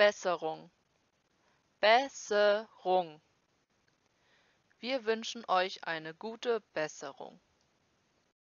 Besserung. Besserung. Wir wünschen euch eine gute Besserung.